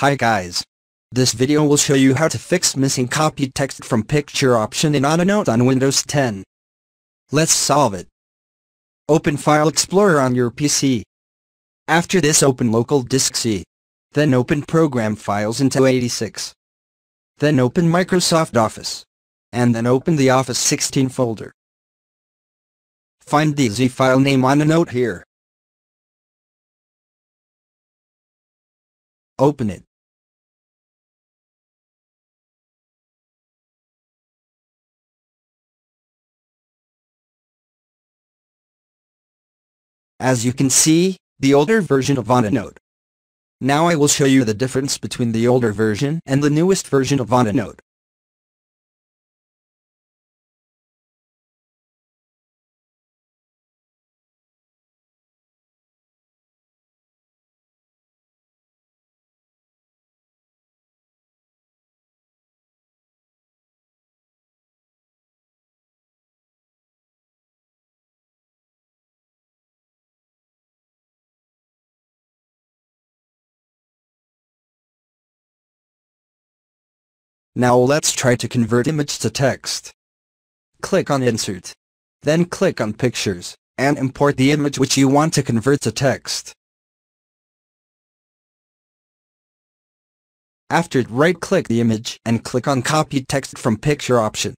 Hi guys. This video will show you how to fix missing copied text from picture option in OneNote on Windows 10. Let's solve it. Open File Explorer on your PC. After this open Local Disk C. Then open Program Files into 86. Then open Microsoft Office. And then open the Office 16 folder. Find the Z file name OneNote here. Open it. As you can see, the older version of OneNote. Now I will show you the difference between the older version and the newest version of OneNote. Now let's try to convert image to text. Click on Insert. Then click on Pictures, and import the image which you want to convert to text. After right-click the image and click on Copy Text from Picture option.